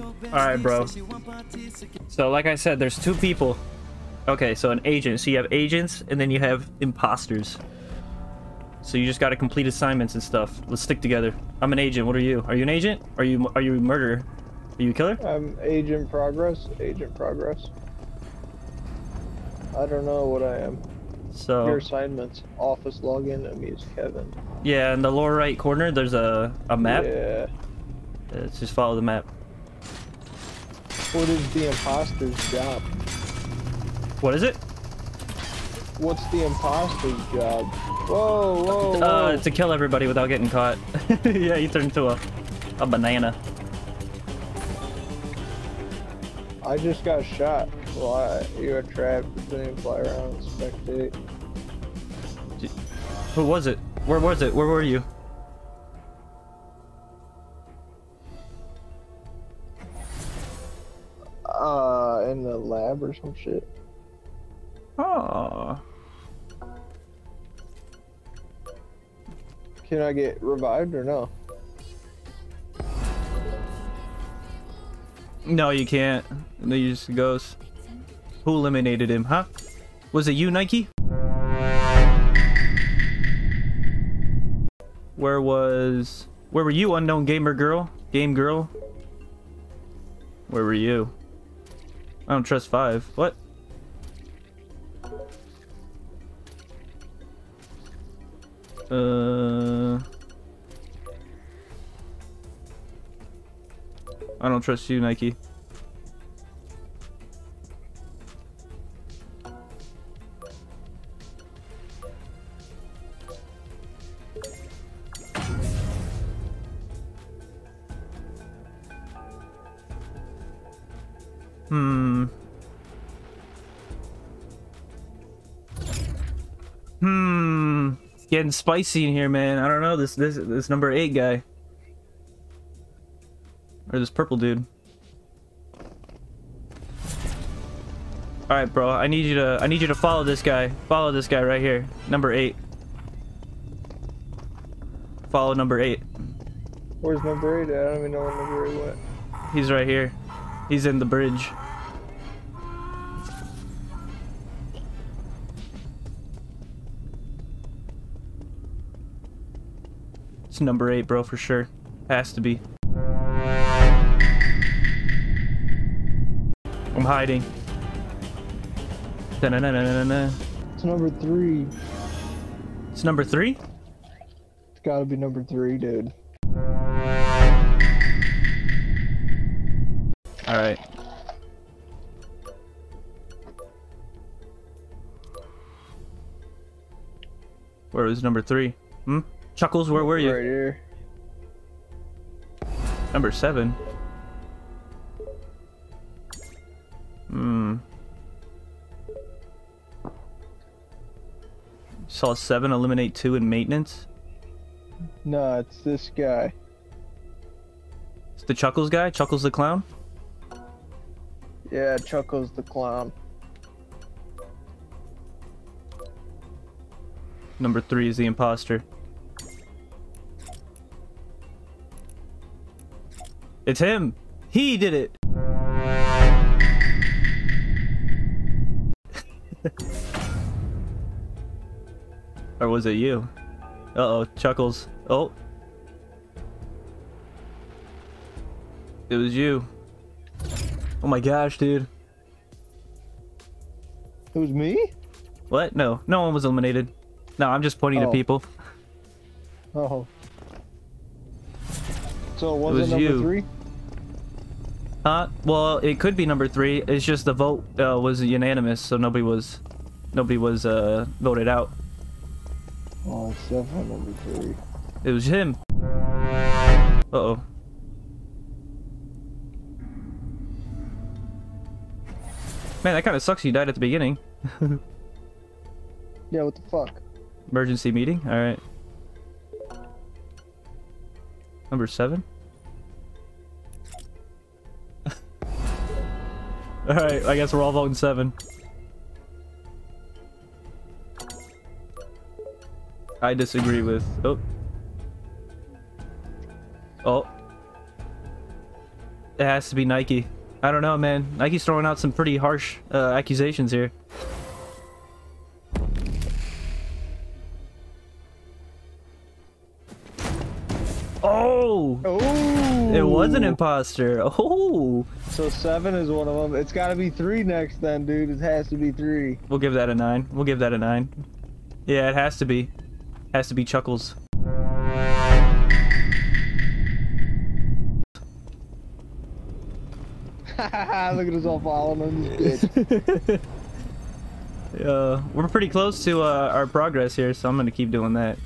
Alright, bro. So, like I said, there's two people. Okay, so an agent. So you have agents, and then you have imposters. So you just gotta complete assignments and stuff. Let's stick together. I'm an agent. What are you? Are you an agent? Are you are you a murderer? Are you a killer? I'm agent progress. Agent progress. I don't know what I am. So Your assignments. Office login. Amuse Kevin. yeah, in the lower right corner, there's a a map. Yeah. Uh, Let's just follow the map. What is the imposter's job? What is it? What's the imposter's job? Whoa, whoa, whoa. Uh, to kill everybody without getting caught. yeah, he turned into a a banana. I just got shot. Why? You were trapped. Didn't fly around and spectate. Who was it? Where was it? Where were you? Or some shit. Oh. Can I get revived or no? No, you can't. They just goes. Who eliminated him, huh? Was it you, Nike? Where was... Where were you, unknown gamer girl? Game girl? Where were you? I don't trust five. What? Uh... I don't trust you, Nike. Getting spicy in here, man. I don't know this this this number eight guy. Or this purple dude. Alright, bro. I need you to I need you to follow this guy. Follow this guy right here. Number eight. Follow number eight. Where's number eight? at? I don't even know where number eight went. He's right here. He's in the bridge. It's number eight, bro, for sure. Has to be. I'm hiding. Da-na-na-na-na-na. It's number three. It's number three? It's gotta be number three, dude. Alright. Where was number three? Hmm? Chuckles, where were you? Right here. Number seven. Hmm. Saw seven eliminate two in maintenance. No, it's this guy. It's the Chuckles guy. Chuckles the clown. Yeah, Chuckles the clown. Number three is the imposter. It's him. He did it. or was it you? Uh oh, Chuckles. Oh. It was you. Oh my gosh, dude. It was me? What? No, no one was eliminated. No, I'm just pointing to Oh. people. Oh. So it wasn't was number you. three? Huh? Well, it could be number three. It's just the vote uh, was unanimous, so nobody was, nobody was uh, voted out. Oh, it's definitely number three. It was him. Uh oh. Man, that kind of sucks. You died at the beginning. Yeah, what the fuck? Emergency meeting. All right. Number seven. all right. I guess we're all voting seven. I disagree with. Oh. Oh. It has to be Nike. I don't know, man. Nike's throwing out some pretty harsh uh, accusations here. Oh! Oh! It was an imposter. Oh! So seven is one of them. It's got to be three next, then, dude. It has to be three. We'll give that a nine. We'll give that a nine. Yeah, it has to be. Has to be Chuckles. Look at us all following him. this bitch. Uh, we're pretty close to uh, our progress here, so I'm gonna keep doing that.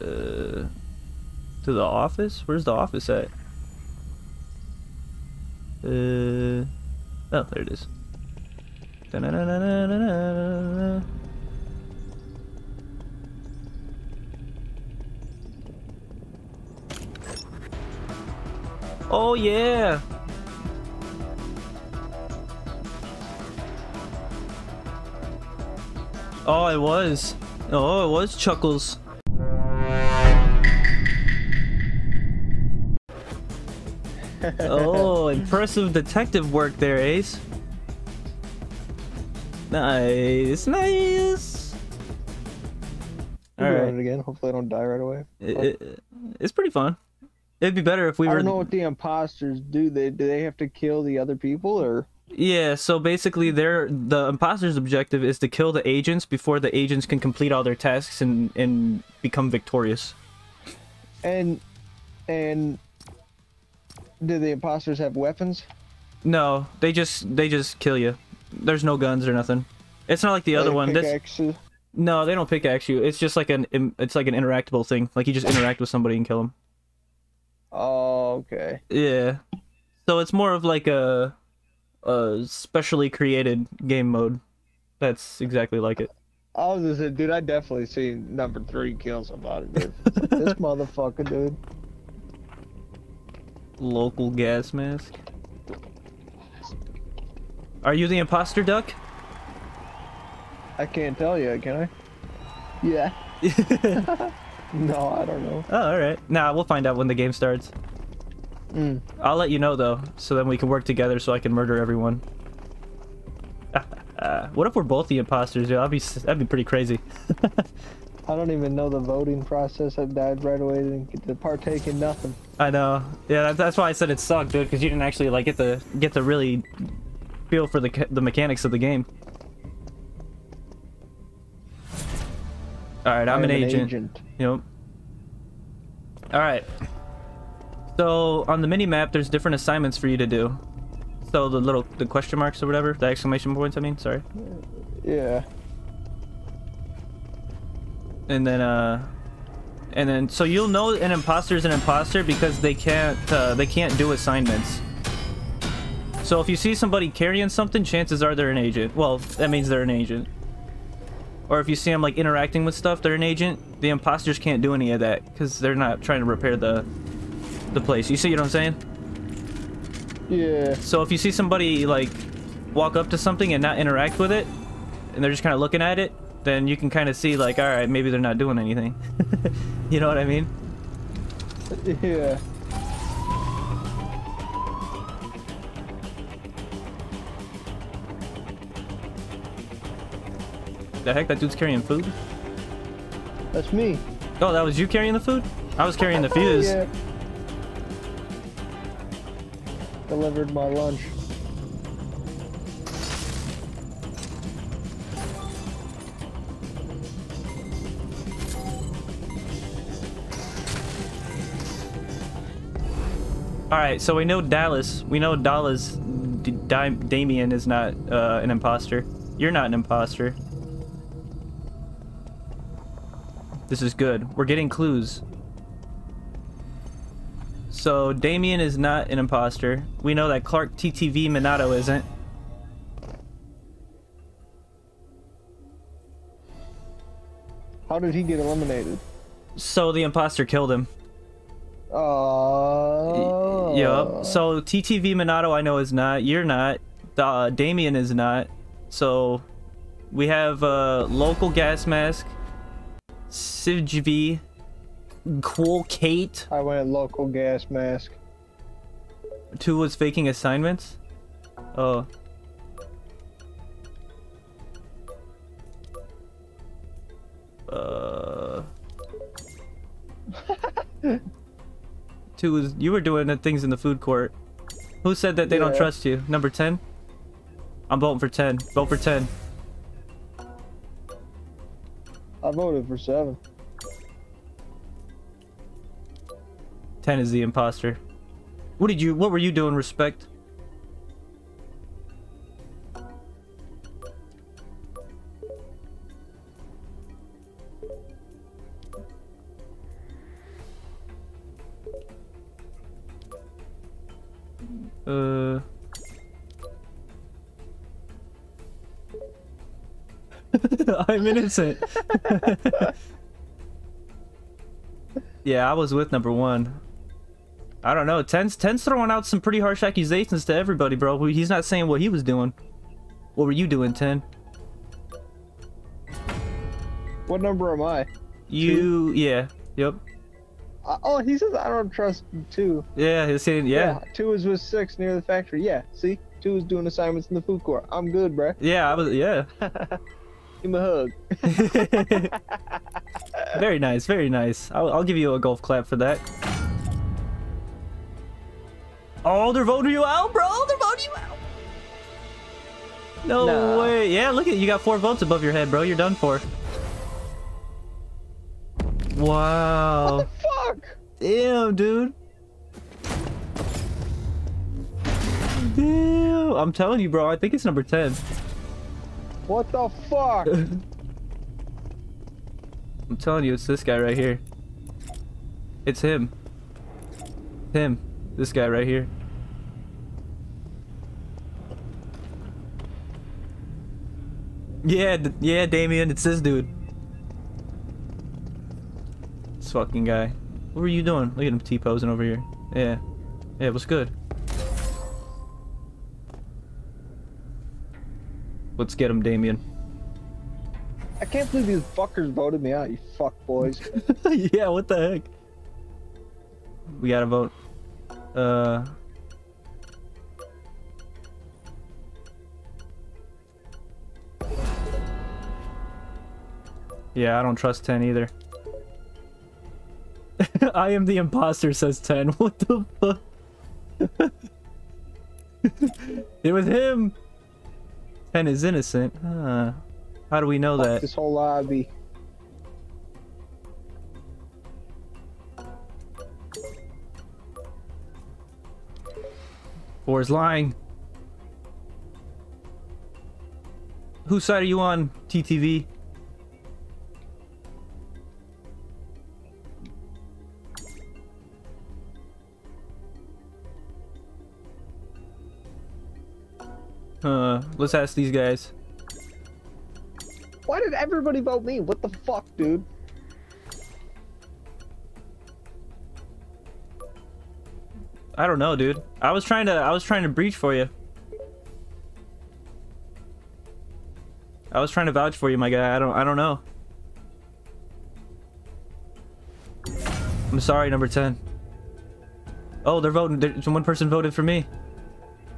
Uh, to the office? Where's the office at? Uh, oh, there it is. Da-na-na-na-na-na-na-na. Oh yeah! Oh, it was. Oh, it was Chuckles. Oh, impressive detective work there, Ace. Nice, nice. All right, it again. Hopefully, I don't die right away. It- it- it's pretty fun. It'd be better if we I were. don't know what the imposters do. They do they have to kill the other people or? Yeah, so basically, their the imposter's objective is to kill the agents before the agents can complete all their tasks and and become victorious. And and do the imposters have weapons? No, they just they just kill you. There's no guns or nothing. It's not like the other one. This no, they don't pickaxe you. It's just like an it's like an interactable thing. Like you just interact with somebody and kill them. Oh, okay. Yeah. So it's more of like a a specially created game mode. That's exactly like it. I was just saying, dude, I definitely seen number three kill somebody, dude. this motherfucker, dude. Local gas mask. Are you the imposter duck? I can't tell you, can I? Yeah. No, I don't know. Oh, all right. Nah, we'll find out when the game starts. Mm. I'll let you know though, so then we can work together so I can murder everyone. Uh, what if we're both the imposters? Dude? That'd be that'd be pretty crazy. I don't even know the voting process. I died right away. Didn't get to partake in nothing. I know. Yeah, that, that's why I said it sucked, dude, because you didn't actually like get to get to really feel for the the mechanics of the game. All right, I'm I an, am agent. Yep. All right. So on the mini map, there's different assignments for you to do. So the little the question marks or whatever, the exclamation points. I mean, sorry. Yeah. And then uh, and then so you'll know an imposter is an imposter because they can't uh, they can't do assignments. So if you see somebody carrying something, chances are they're an agent. Well, that means they're an agent. Or if you see them like interacting with stuff, they're an agent. The imposters can't do any of that because they're not trying to repair the the place. You see what I'm saying? Yeah. So if you see somebody like walk up to something and not interact with it, and they're just kind of looking at it, then you can kind of see like, all right, maybe they're not doing anything. you know what I mean? Yeah. The heck, that dude's carrying food? That's me. Oh, that was you carrying the food? I was carrying the fuse. Yeah. Delivered my lunch. All right, so we know Dallas. We know Dallas. D- Di- Damien is not uh, an imposter. You're not an imposter. This is good. We're getting clues. So Damien is not an imposter. We know that Clark TTV Minato isn't. How did he get eliminated? So the imposter killed him. Oh. Yep. So TTV Minato I know is not. You're not. Uh, Damien is not. So we have uh, local gas mask, Civgv, Cool Kate. I went local gas mask. Two was faking assignments. Oh. Uh. Two was you were doing the things in the food court. Who said that they don't trust you? Number ten. I'm voting for ten. Vote for ten. I voted for seven. Ten is the imposter. What did you? What were you doing? Respect. Uh. I'm innocent. yeah, I was with number one. I don't know. Ten's Ten's throwing out some pretty harsh accusations to everybody, bro. He's not saying what he was doing. What were you doing, Ten? What number am I? You, yeah, yep, Uh, oh, he says I don't trust two. yeah. He's saying, yeah, Two is with six near the factory. Yeah. See, two is doing assignments in the food court. I'm good, bruh. yeah. I was, yeah. Give me a hug. very nice, very nice. I'll, I'll give you a golf clap for that. Oh, they're voting you out, bro. They're voting you out. No Nah. way. Yeah, look at you got four votes above your head, bro. You're done for. Wow. Fuck? Damn, dude. Damn. I'm telling you, bro. I think it's number 10. What the fuck? I'm telling you, it's this guy right here. It's him. Him. This guy right here. Yeah, yeah, Damien, it's this dude. This fucking guy. What were you doing? Look at him T-posing over here. Yeah. Yeah, what's good? Let's get him, Damien. I can't believe these fuckers voted me out. You fuck boys. yeah, what the heck? We gotta vote. Uh. Yeah, I don't trust 10 either. I am the imposter, says 10. What the fuck? it was him! 10 is innocent. Huh. How do we know Fuck that? this whole lobby. Four is lying. Whose side are you on, TTV? Uh, let's ask these guys. Why did everybody vote me? What the fuck, dude? I don't know, dude. I was trying to I was trying to breach for you. I was trying to vouch for you, my guy. I don't I don't know. I'm sorry, number 10. Oh, they're voting. One person voted for me.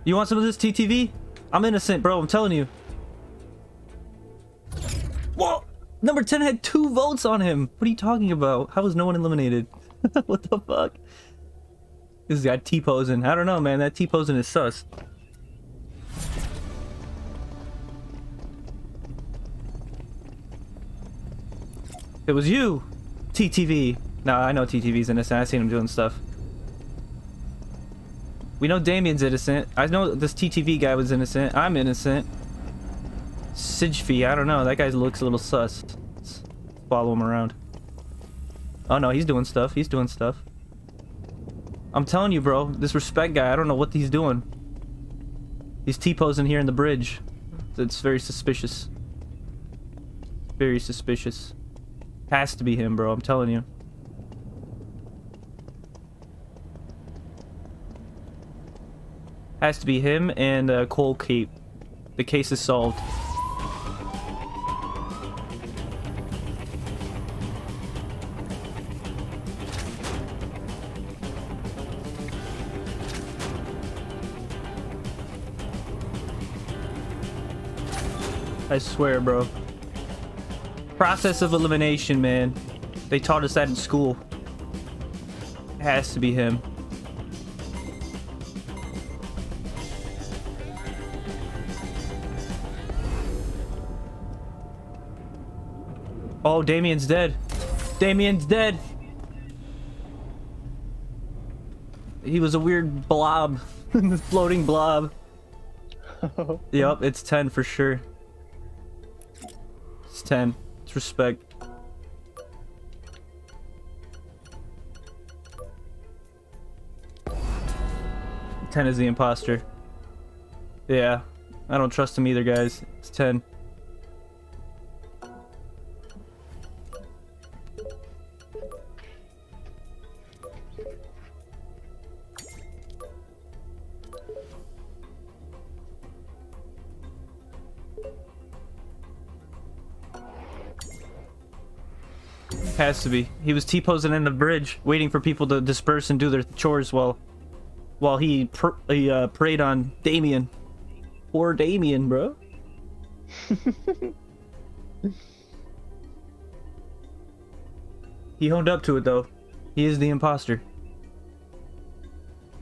You want some of this TTV? I'm innocent, bro. I'm telling you. What? Number 10 had two votes on him. What are you talking about? How was no one eliminated? what the fuck? This guy T-posing. I don't know, man. That T-posing is sus. It was you, TTV. No, I know TTV's innocent. I've seen him doing stuff. We know Damien's innocent. I know this TTV guy was innocent. I'm innocent. Sigfie, I don't know. That guy looks a little sus. Let's follow him around. Oh no, he's doing stuff. He's doing stuff. I'm telling you, bro. This respect guy, I don't know what he's doing. He's T-posing here in the bridge. It's very suspicious. Very suspicious. Has to be him, bro. I'm telling you. Has to be him and uh, Cole Cape. The case is solved. I swear, bro. Process of elimination, man. They taught us that in school. It has to be him. Oh, Damien's dead. Damien's dead. He was a weird blob. Floating blob. yep, it's 10 for sure. It's 10. It's respect. Ten is the imposter. Yeah. I don't trust him either, guys. It's 10. Has to be. He was T-posing in the bridge, waiting for people to disperse and do their chores while while he, pr he uh, preyed on Damien. Poor Damien, bro. he honed up to it, though. He is the imposter.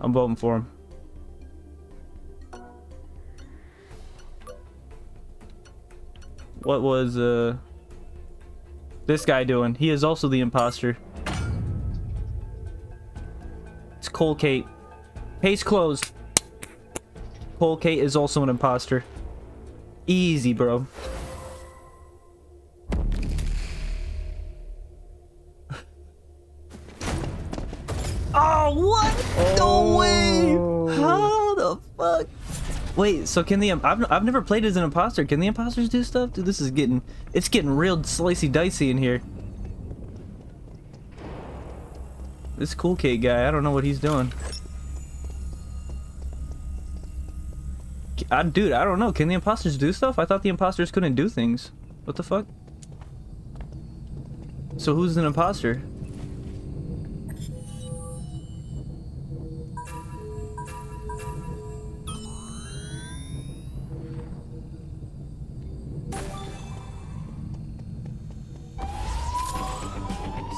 I'm voting for him. What was, uh this guy doing? He is also the imposter. It's Cole Kate. Case closed. Cole Kate is also an imposter. Easy, bro. Wait, so can the I've I've never played as an imposter. Can the imposters do stuff? Dude, this is getting it's getting real slicey dicey in here. This cool Kate guy, I don't know what he's doing. I, dude, I don't know. Can the imposters do stuff? I thought the imposters couldn't do things. What the fuck? So who's an imposter?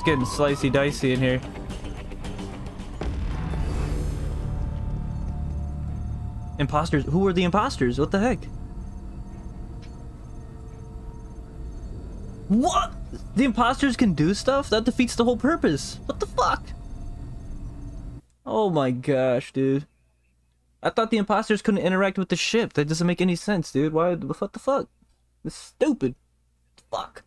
It's getting slicey dicey in here. Imposters? Who are the imposters? What the heck? What? The imposters can do stuff? That defeats the whole purpose. What the fuck? Oh my gosh, dude. I thought the imposters couldn't interact with the ship. That doesn't make any sense, dude. Why? What the fuck? This is stupid. Fuck.